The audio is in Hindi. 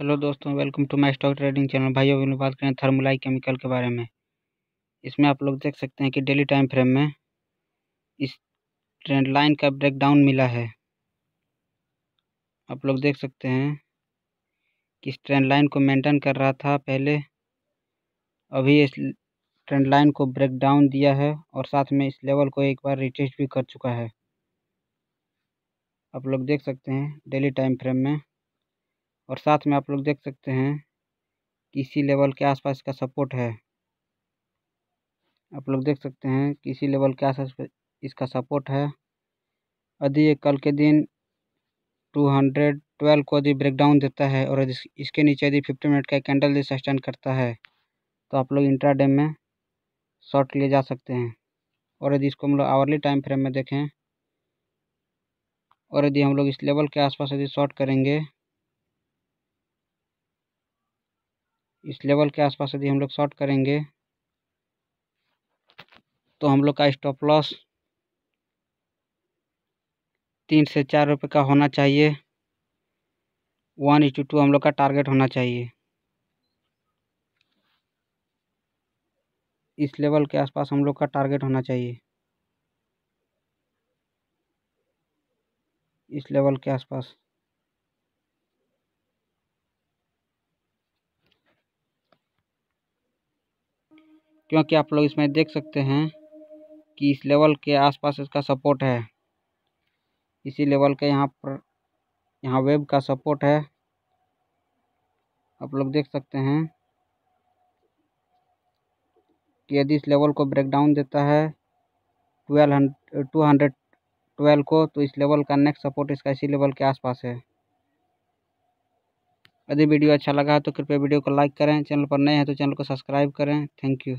हेलो दोस्तों, welcome to my stock trading channel. भाई अभी बात करें थर्मोलाई केमिकल के बारे में। इसमें आप लोग देख सकते हैं कि डेली टाइम फ्रेम में इस ट्रेंड लाइन का ब्रेकडाउन मिला है। आप लोग देख सकते हैं कि इस ट्रेंड लाइन को मेंटेन कर रहा था पहले। अभी इस ट्रेंड लाइन को ब्रेक डाउन दिया है और साथ में इस लेवल को एक बार रिटेस्ट भी कर चुका है। आप लोग देख सकते हैं डेली टाइम फ्रेम में और साथ में आप लोग देख सकते हैं कि इसी लेवल के आसपास इसका सपोर्ट है। आप लोग देख सकते हैं कि इसी लेवल के आसपास इसका सपोर्ट है। यदि ये कल के दिन टू हंड्रेड ट्वेल्व को यदि ब्रेकडाउन देता है और यदि इसके नीचे यदि फिफ्टी मिनट का कैंडल जैसे स्टैंड करता है। तो आप लोग इंट्राडे में शॉर्ट लिए जा सकते हैं। और यदि इसको हम लोग आवरली टाइम फ्रेम में देखें और यदि हम लोग इस लेवल के आसपास यदि शॉर्ट करेंगे इस लेवल के आसपास यदि हम लोग शॉर्ट करेंगे तो हम लोग का स्टॉप लॉस तीन से चार रुपये का होना चाहिए। वन इच टू हम लोग का टारगेट होना चाहिए। इस लेवल के आसपास हम लोग का टारगेट होना चाहिए। इस लेवल के आसपास। क्योंकि आप लोग इसमें देख सकते हैं कि इस लेवल के आसपास इसका सपोर्ट है। इसी लेवल के यहाँ पर, यहाँ वेब का सपोर्ट है। आप लोग देख सकते हैं कि यदि इस लेवल को ब्रेक डाउन देता है twelve hundred two hundred twelve को तो इस लेवल का नेक्स्ट सपोर्ट इसका इसी लेवल के आसपास है। यदि वीडियो अच्छा लगा है तो कृपया वीडियो को लाइक करें, चैनल पर नए हैं तो चैनल को सब्सक्राइब करें। Thank you